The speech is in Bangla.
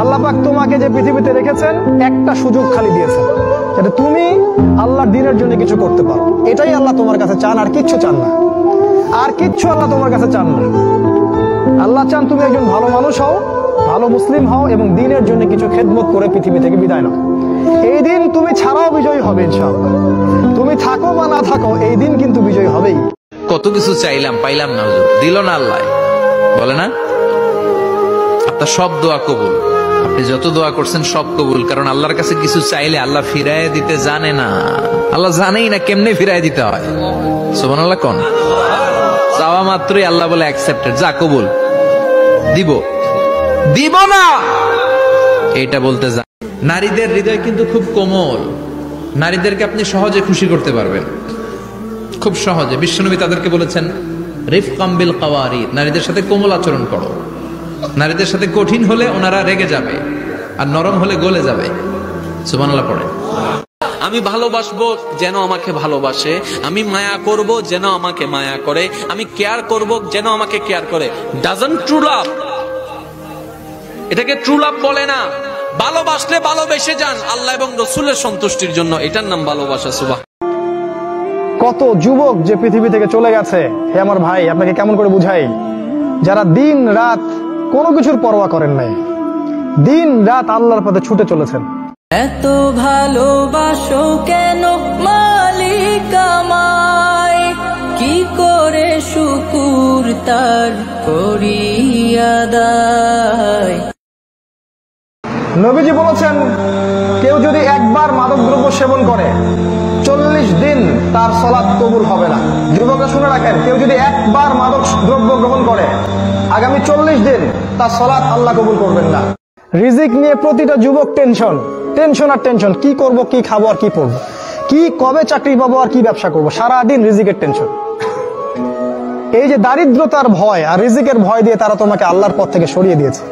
আল্লাহ পাক তোমাকে যে পৃথিবীতে রেখেছেন, একটা সুযোগ খালি দিয়েছেন। যাতে তুমি আল্লাহর দিনের জন্য কিছু করতে পারো। এটাই আল্লাহ তোমার কাছে চান, আর কিচ্ছু চান না। আর কিচ্ছু আল্লাহ তোমার কাছে চান না। আল্লাহ চান তুমি একজন ভালো মানুষ হও, ভালো মুসলিম হও, এবং দিনের জন্য কিছু খেদমত করে পৃথিবী থেকে বিদায় নাও। এই দিন তুমি ছাড়াও বিজয়ী হবে, ইনশাআল্লাহ। তুমি থাকো বা না থাকো, এই দিন কিন্তু বিজয়ী হবেই। কত কিছু চাইলাম, পাইলাম না দিল না আল্লাহ। বলে না? আপনার সব দোয়া কবুল। আপনি যত দোয়া করছেন সব কবুল, কারণ আল্লাহর কাছে কিছু চাইলে আল্লাহ ফিরায় দিতে জানে না। আল্লাহ জানেই না কেমনে ফিরায় দিতে হয়। সোমান আল্লাহ কন? চাওয়া মাত্রই আল্লাহ বলে অ্যাকসেপ্টেড যা কবুল। দিব। দিব না! এটা বলতে যা নারীদের হৃদয় কিন্তু খুব কোমল। নারীদেরকে আপনি সহজে খুশি করতে পারবেন। খুব সহজে। বিশ্বনবী তাদেরকে বলেছেন রিফ কাম্বিল কাওয়ারি নারীদের সাথে কোমল আচরণ করো। নারীদের সাথে কঠিন হলে ওনারা রেগে যাবে আর নরম হলে গলে যাবে। সুবহানাল্লাহ পড়ে। আমি ভালোবাসবো যেন আমাকে ভালোবাসে আমি মায়া করব যেন আমাকে মায়া করে আমি কেয়ার করব যেন আমাকে কেয়ার করে। ডাজন ট্রু লাভ এটাকে ট্রু লাভ বলে না। ভালোবাসলে ভালোবেসে যান আল্লাহ এবং রসুলের সন্তুষ্টির জন্য। এটার নাম ভালোবাসা সুবাহ কত যুবক যে পৃথিবী থেকে চলে গেছে। হে আমার ভাই আপনাকে কেমন করে বুঝাই? যারা দিন রাত কোনো কিছুর পরোয়া করেন নাই। দিন রাত আল্লাহর পথে ছুটে চলেছেন। এত ভালোবাসো কেন মালিক আমায়? কি করে শুকুর তার নবীজি বলেছেন কেউ যদি একবার মাদকদ্রব্য সেবন করে চল্লিশ দিন তার সলাৎ কবুল হবে না। যুবকরা শুনে রাখেন কেউ যদি একবার মাদক দ্রব্য গ্রহণ করে আগামী চল্লিশ দিন তার সলাৎ আল্লাহ কবুল করবেন না। রিজিক নিয়ে প্রতিটা যুবক টেনশন। টেনশন আর টেনশন, কি করব, কি খাব আর কি পড়ব? কি, কবে চাকরি পাবো আর কি ব্যবসা করব? সারাদিন রিজিকের টেনশন। এই যে দারিদ্রতার ভয় আর রিজিকের ভয় দিয়ে তারা তোমাকে আল্লাহর পথ থেকে সরিয়ে দিয়েছে।